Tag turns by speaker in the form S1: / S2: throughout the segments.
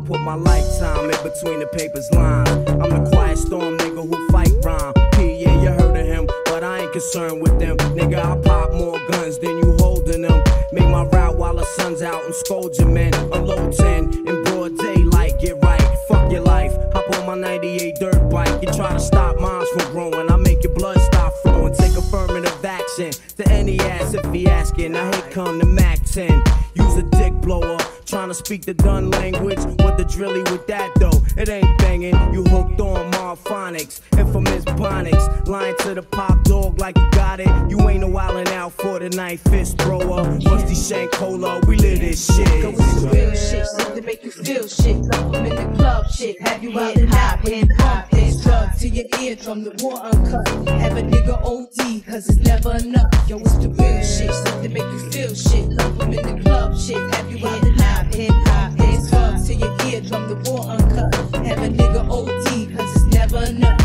S1: put my lifetime in between the paper's lines. I'm the quiet storm nigga who fight rhyme. P, yeah, you heard of him, but I ain't concerned with them. Nigga, I pop more guns than you holding them. Make my route while the sun's out and scold your men. low 10 in broad daylight, get right. Fuck your life. Hop on my 98 dirt bike. You try to stop mines from growing. I make your blood stop flowing. Take affirmative action to any ass if he asking. Now here come the Mac 10. Use a dick blower. Trying to speak the done language. What the drilly with that though? It ain't banging. You hooked on Marphonics. Infamous Bonics. Lying to the pop dog like you got it. You ain't no wildin' out for the night. Fist thrower. Musty Shank Cola. We live this shit. Go with the
S2: real shit, something to make you feel shit. Love in the club, shit. Have you out and when you pump this drug to your eardrum, the war uncut. Have a nigga OD, cause it's never enough. Yo, it's the real shit, something to make you feel shit. Love in the club, shit. Have you out and hip hop, this drug to your eardrum, the war uncut. Have a nigga OD, cause it's never enough.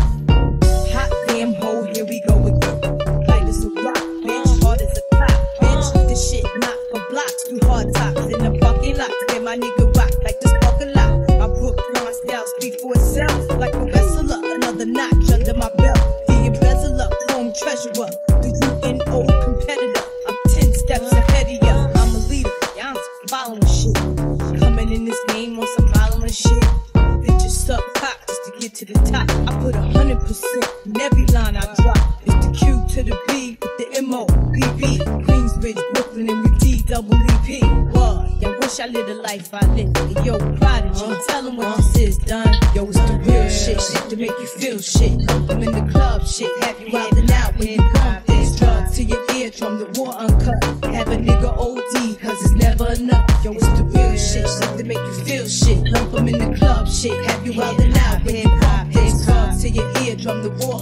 S2: Hot damn hole, here we go again. Light as a rock, bitch. Uh-huh. Hard as a clock, bitch. Uh-huh. This shit not for blocks. Do hard tops in the parking lot. Get my nigga rock like this parking lot. My Brooklyn my style speak for itself. Like a wrestler, another notch under my belt. The embezzler, home treasurer. The UNO in this game on some violent shit. Bitches suck cock just to get to the top. I put a hundred percent in every line I drop. It's the Q to the B with the M O B B. Queensbridge, Brooklyn, and with D double E P. What? Y'all wish I lived a life I lived. And yo, prodigy, tell them what this is done. Yo, it's the real shit, shit to make you feel shit. I'm in the club, shit. Have you out and out when you pump this drug to your eardrum, the war uncut. Have a nigga OD, cause it's never enough. Yo, it's the real shit, make you feel shit. Lump 'em in the club, shit. Have you out and out when pump this drug to your eardrum, the war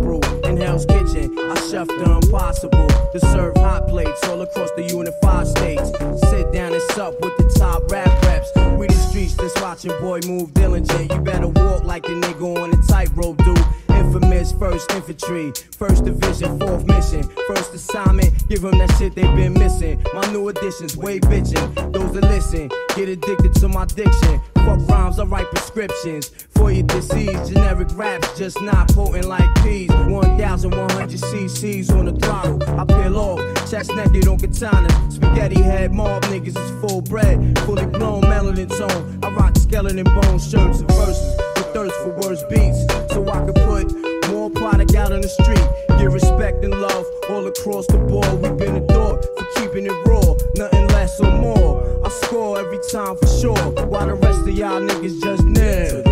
S1: brew. In Hell's Kitchen, I chef the impossible to serve hot plates all across the unified states. Sit down and sup with the top rap reps. We the streets that's watching boy move diligent. You better walk like the nigga on the tightrope dude. Infamous first infantry, first division, fourth mission, first assignment. Give them that shit they've been missing. My new additions, way bitchin'. Those that listen, get addicted to my diction. Fuck rhymes, I write prescriptions for your disease. Generic raps just not potent like peas. 1,100 cc's on the throttle. I peel off, chest naked on katanas. Spaghetti head mob niggas is full bread, fully blown melanin tone. I rock skeleton bone shirts and verses thirst for worse beats. So I could put more product out on the street. Get respect and love all across the board. We've been adored for keeping it raw, nothing less or more. I score every time for sure, while the rest of y'all niggas just near.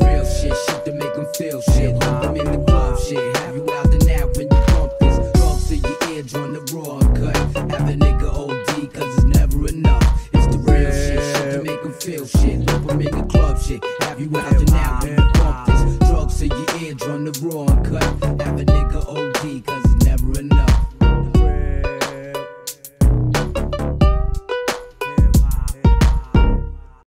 S3: Real shit, shit to make them feel shit. I'm in the bend in the club shit. Have you out and out when you bump this? Drugs in your eardrum, the raw cut. Have a nigga OD, cause